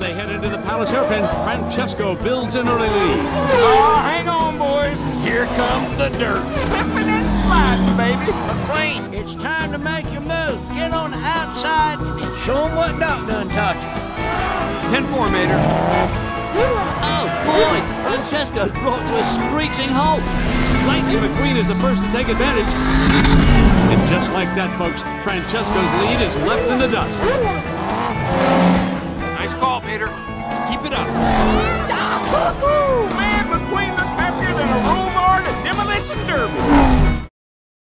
they head into the Palace hairpin, Francesco builds an early lead. Oh, hang on, boys. Here comes the dirt. Slipping and sliding, baby. McQueen, it's time to make your move. Get on the outside and show 'em what Doc done taught you. 10-4, Mater. Oh, boy! Francesco's brought to a screeching halt. Lightning McQueen is the first to take advantage. And just like that, folks, Francesco's lead is left in the dust. Gator. Keep it up.